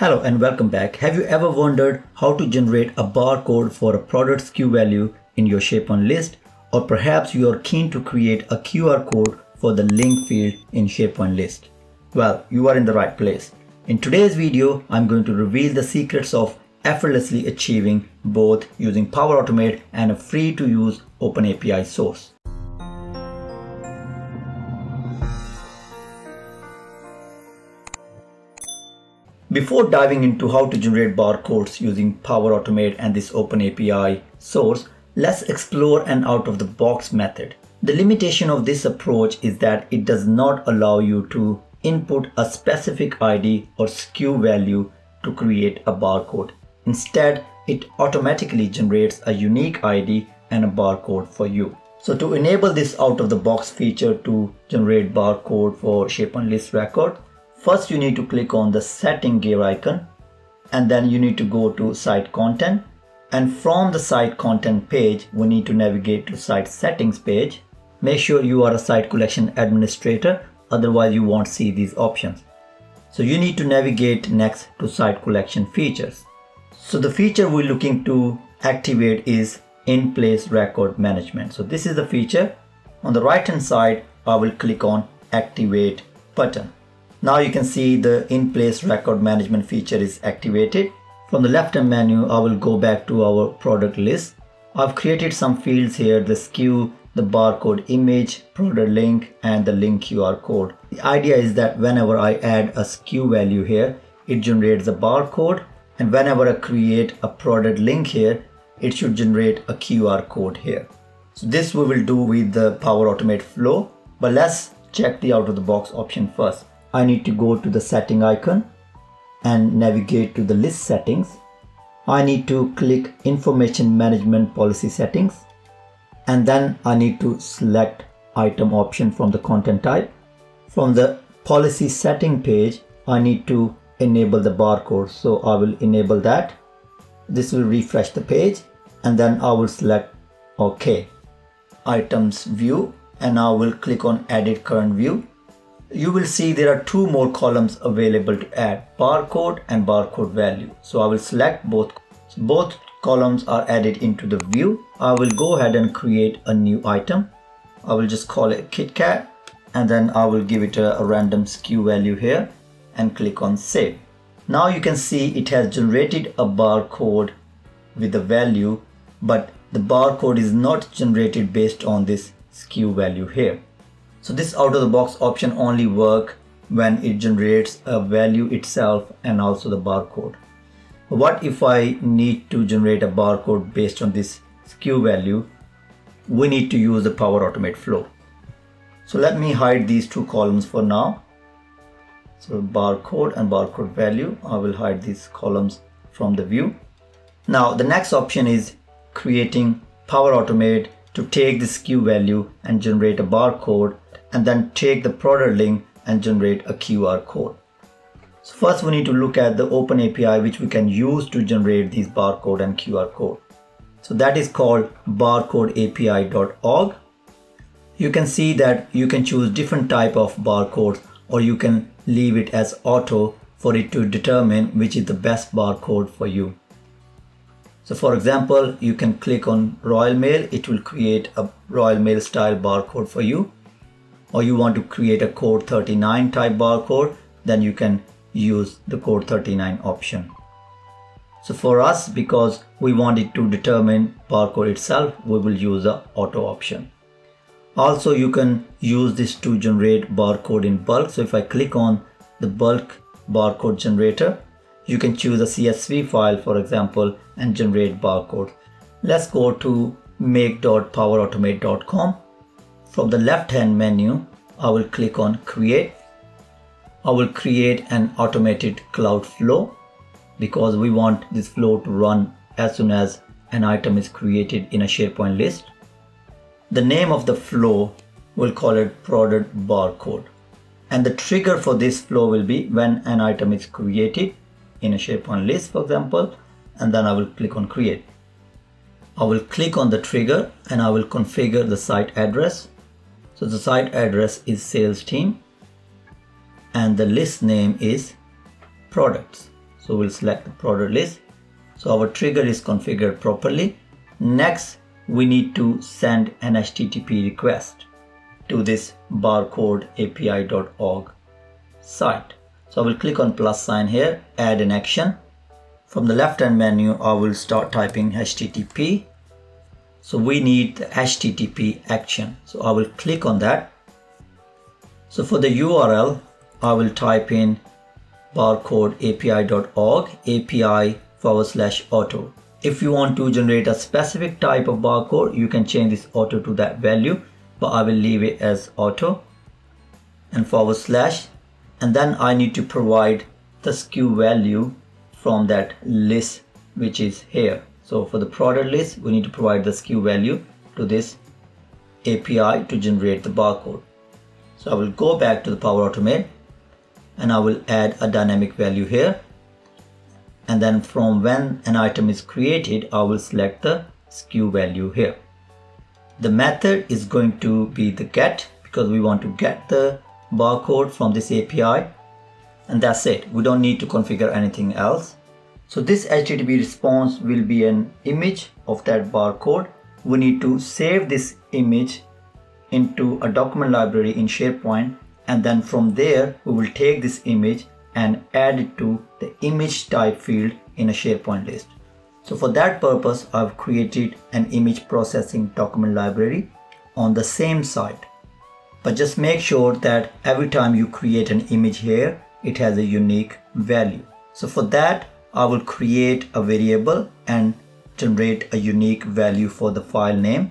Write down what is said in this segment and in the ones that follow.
Hello and welcome back. Have you ever wondered how to generate a barcode for a product SKU value in your SharePoint list? Or perhaps you are keen to create a QR code for the link field in SharePoint list? Well, you are in the right place. In today's video, I'm going to reveal the secrets of effortlessly achieving both using Power Automate and a free to use OpenAPI source. Before diving into how to generate barcodes using Power Automate and this open API source, let's explore an out-of-the-box method. The limitation of this approach is that it does not allow you to input a specific ID or SKU value to create a barcode. Instead, it automatically generates a unique ID and a barcode for you. So to enable this out-of-the-box feature to generate barcode for SharePoint list record, First, you need to click on the setting gear icon and then you need to go to site content. And from the site content page, we need to navigate to site settings page. Make sure you are a site collection administrator, otherwise you won't see these options. So you need to navigate next to site collection features. So the feature we're looking to activate is in place record management. So this is the feature. On the right hand side, I will click on activate button. Now you can see the in-place record management feature is activated. From the left-hand menu, I will go back to our product list. I've created some fields here, the SKU, the barcode image, product link, and the link QR code. The idea is that whenever I add a SKU value here, it generates a barcode. And whenever I create a product link here, it should generate a QR code here. So this we will do with the Power Automate flow, but let's check the out of the box option first. I need to go to the setting icon and navigate to the list settings. I need to click information management policy settings and then I need to select item option from the content type. From the policy setting page, I need to enable the barcode. So I will enable that. This will refresh the page and then I will select OK. Items view and I will click on edit current view you will see there are two more columns available to add barcode and barcode value. So i will select both. Both columns are added into the view. I will go ahead and create a new item. I will just call it kitkat and then i will give it a, a random SKU value here and click on save. Now you can see it has generated a barcode with the value but the barcode is not generated based on this SKU value here so this out of the box option only work when it generates a value itself and also the barcode. What if I need to generate a barcode based on this SKU value? We need to use the Power Automate flow. So let me hide these two columns for now. So barcode and barcode value, I will hide these columns from the view. Now the next option is creating Power Automate to take the SKU value and generate a barcode and then take the product link and generate a QR code. So first we need to look at the open API which we can use to generate these barcode and QR code. So that is called barcodeapi.org. You can see that you can choose different type of barcodes or you can leave it as auto for it to determine which is the best barcode for you. So for example, you can click on Royal Mail, it will create a Royal Mail style barcode for you or you want to create a code 39 type barcode, then you can use the code 39 option. So for us, because we want it to determine barcode itself, we will use the auto option. Also, you can use this to generate barcode in bulk. So if I click on the bulk barcode generator, you can choose a CSV file, for example, and generate barcode. Let's go to make.powerautomate.com from the left hand menu, I will click on create. I will create an automated cloud flow because we want this flow to run as soon as an item is created in a SharePoint list. The name of the flow will call it product barcode. And the trigger for this flow will be when an item is created in a SharePoint list, for example, and then I will click on create. I will click on the trigger and I will configure the site address so the site address is sales team and the list name is products. So we'll select the product list. So our trigger is configured properly. Next, we need to send an HTTP request to this barcode api.org site. So I will click on plus sign here, add an action. From the left hand menu, I will start typing HTTP. So we need the HTTP action. So I will click on that. So for the URL, I will type in barcodeapi.org api forward slash auto. If you want to generate a specific type of barcode, you can change this auto to that value, but I will leave it as auto and forward slash. And then I need to provide the SKU value from that list, which is here. So for the product list, we need to provide the SKU value to this API to generate the barcode. So I will go back to the Power Automate and I will add a dynamic value here and then from when an item is created I will select the SKU value here. The method is going to be the get because we want to get the barcode from this API and that's it. We don't need to configure anything else. So this HTTP response will be an image of that barcode. We need to save this image into a document library in SharePoint and then from there we will take this image and add it to the image type field in a SharePoint list. So for that purpose, I've created an image processing document library on the same site. But just make sure that every time you create an image here, it has a unique value. So for that, I will create a variable and generate a unique value for the file name.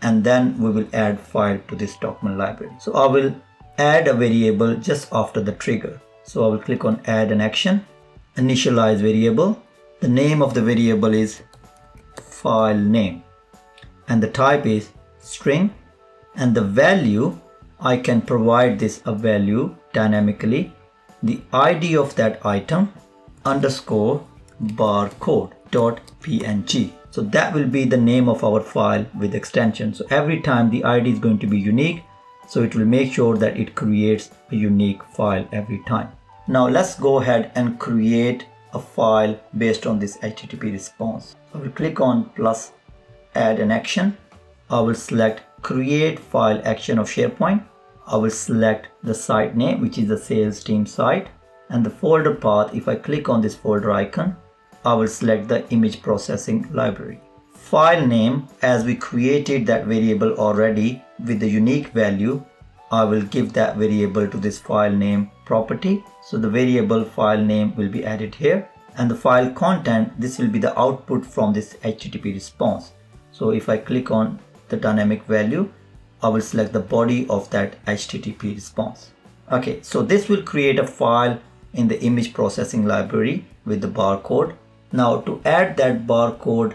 And then we will add file to this document library. So I will add a variable just after the trigger. So I will click on add an action, initialize variable. The name of the variable is file name and the type is string and the value I can provide this a value dynamically the ID of that item underscore barcode dot png so that will be the name of our file with extension so every time the ID is going to be unique so it will make sure that it creates a unique file every time. Now let's go ahead and create a file based on this HTTP response. I will click on plus add an action. I will select create file action of SharePoint. I will select the site name which is the sales team site and the folder path if I click on this folder icon I will select the image processing library. File name as we created that variable already with the unique value I will give that variable to this file name property. So the variable file name will be added here and the file content this will be the output from this HTTP response. So if I click on the dynamic value I will select the body of that HTTP response. Okay so this will create a file in the image processing library with the barcode now to add that barcode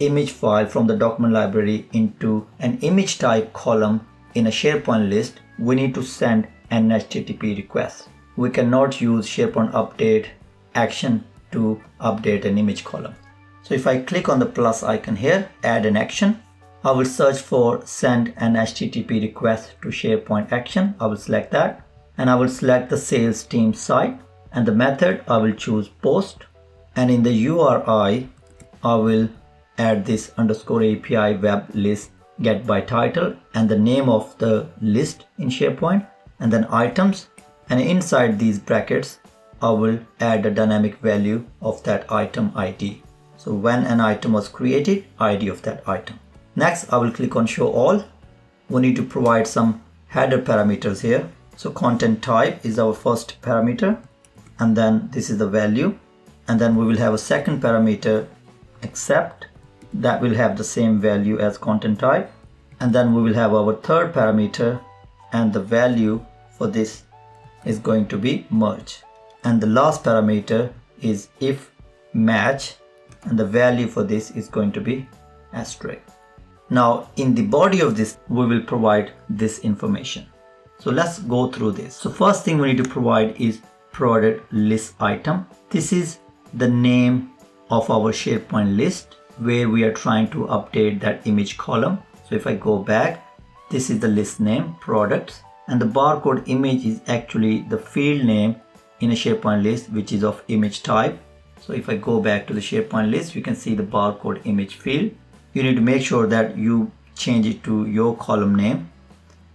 image file from the document library into an image type column in a SharePoint list, we need to send an HTTP request. We cannot use SharePoint update action to update an image column. So if I click on the plus icon here, add an action, I will search for send an HTTP request to SharePoint action. I will select that and I will select the sales team site and the method I will choose post and in the URI I will add this underscore API web list get by title and the name of the list in SharePoint and then items and inside these brackets I will add a dynamic value of that item ID. So when an item was created, ID of that item. Next, I will click on show all. We need to provide some header parameters here. So content type is our first parameter and then this is the value. And then we will have a second parameter accept that will have the same value as content type. And then we will have our third parameter and the value for this is going to be merge. And the last parameter is if match and the value for this is going to be asterisk. Now in the body of this we will provide this information. So let's go through this. So first thing we need to provide is product list item this is the name of our SharePoint list where we are trying to update that image column. So if I go back, this is the list name products and the barcode image is actually the field name in a SharePoint list which is of image type So if I go back to the SharePoint list, you can see the barcode image field. You need to make sure that you change it to your column name.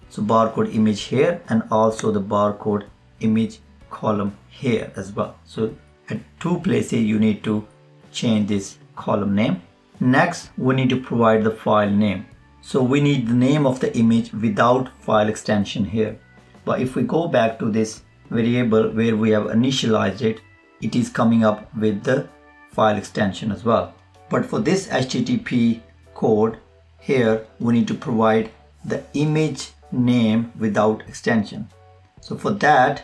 So barcode image here and also the barcode image column here as well. So at two places you need to change this column name. Next, we need to provide the file name. So we need the name of the image without file extension here. But if we go back to this variable where we have initialized it, it is coming up with the file extension as well. But for this HTTP code here, we need to provide the image name without extension. So for that,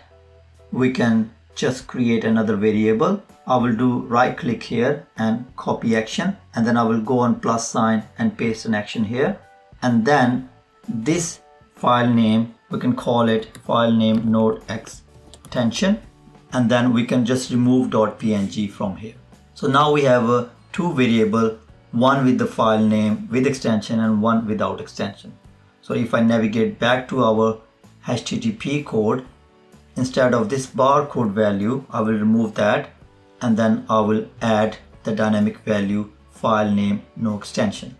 we can just create another variable. I will do right click here and copy action and then I will go on plus sign and paste an action here and then this file name we can call it file name node extension and then we can just remove .png from here. So now we have a two variable one with the file name with extension and one without extension. So if I navigate back to our HTTP code instead of this barcode value I will remove that and then I will add the dynamic value file name no extension.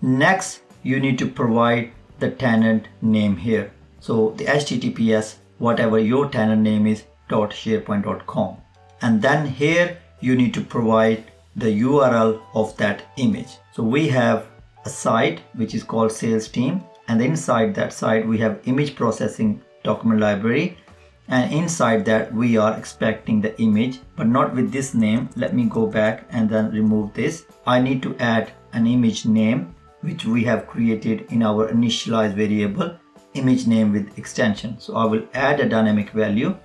Next you need to provide the tenant name here. So the HTTPS, whatever your tenant name is, .sharepoint.com. And then here you need to provide the URL of that image. So we have a site which is called sales team and inside that site we have image processing document library and inside that we are expecting the image but not with this name let me go back and then remove this i need to add an image name which we have created in our initialize variable image name with extension. So I will add a dynamic value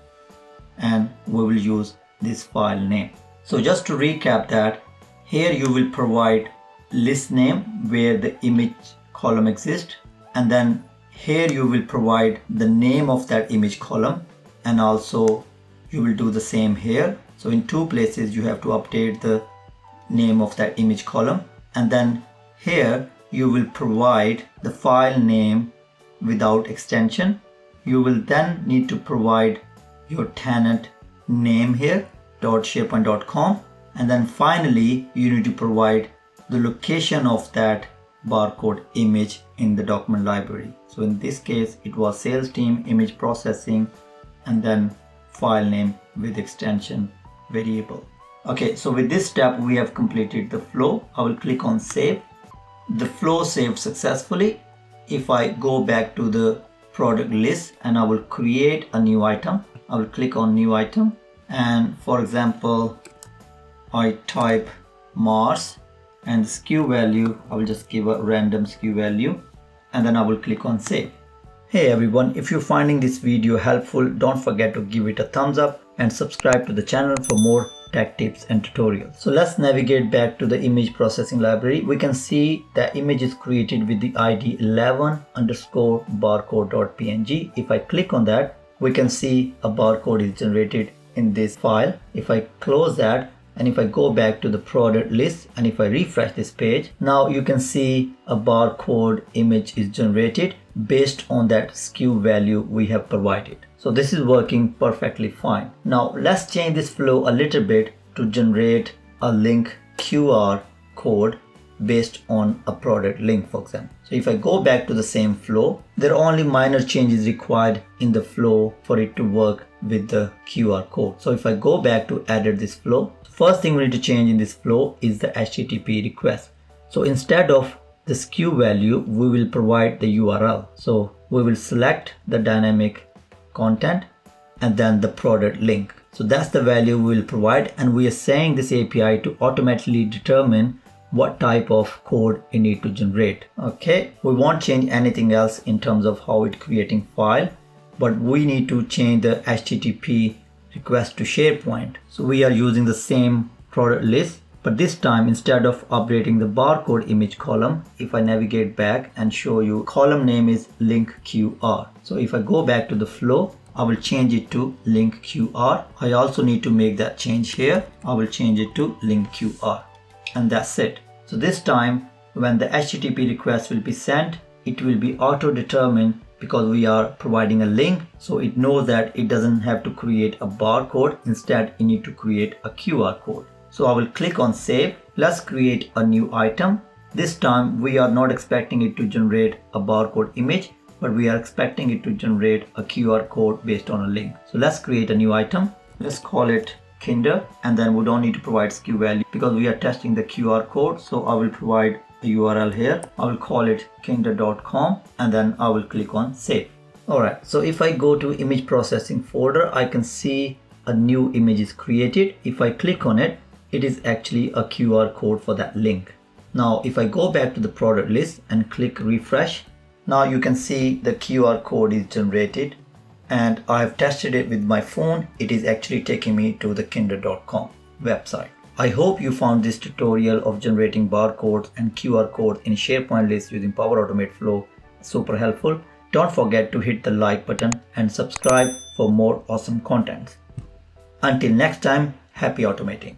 and we will use this file name. So just to recap that, here you will provide list name where the image column exists and then here you will provide the name of that image column and also you will do the same here. So in two places you have to update the name of that image column and then here you will provide the file name without extension. You will then need to provide your tenant name here .sharepoint.com and then finally you need to provide the location of that barcode image in the document library. So in this case it was sales team image processing and then file name with extension variable. Okay, so with this step we have completed the flow. I will click on save the flow saved successfully. If I go back to the product list and I will create a new item, I will click on new item and for example, I type Mars and the SKU value, I will just give a random SKU value and then I will click on save. Hey everyone, if you're finding this video helpful, don't forget to give it a thumbs up and subscribe to the channel for more tech tips and tutorials. So let's navigate back to the image processing library. We can see the image is created with the ID 11 underscore barcode.png. If I click on that, we can see a barcode is generated in this file. If I close that, and if I go back to the product list and if I refresh this page, now you can see a barcode image is generated based on that SKU value we have provided. So this is working perfectly fine. Now let's change this flow a little bit to generate a link QR code based on a product link for example. So if I go back to the same flow, there are only minor changes required in the flow for it to work with the QR code. So if I go back to edit this flow, first thing we need to change in this flow is the HTTP request. So instead of this SKU value, we will provide the URL. So we will select the dynamic content and then the product link. So that's the value we will provide and we are saying this API to automatically determine what type of code you need to generate. Okay, we won't change anything else in terms of how it creating file, but we need to change the HTTP request to SharePoint. So we are using the same product list but this time instead of updating the barcode image column, if I navigate back and show you column name is link QR. So if I go back to the flow, I will change it to link QR. I also need to make that change here. I will change it to link QR and that's it. So this time when the HTTP request will be sent, it will be auto determined because we are providing a link so it knows that it doesn't have to create a barcode instead you need to create a QR code So I will click on save. Let's create a new item. This time we are not expecting it to generate a barcode image, but we are expecting it to generate a QR code based on a link. So let's create a new item. Let's call it Kinder and then we don't need to provide SKU value because we are testing the QR code. So I will provide URL here. I will call it kinder.com and then I will click on save. Alright, so if I go to image processing folder, I can see a new image is created. If I click on it, it is actually a QR code for that link. Now, if I go back to the product list and click refresh, now you can see the QR code is generated and I've tested it with my phone. It is actually taking me to the kinder.com website. I hope you found this tutorial of generating barcodes and QR codes in SharePoint list using Power Automate Flow super helpful. Don't forget to hit the like button and subscribe for more awesome content. Until next time, happy automating.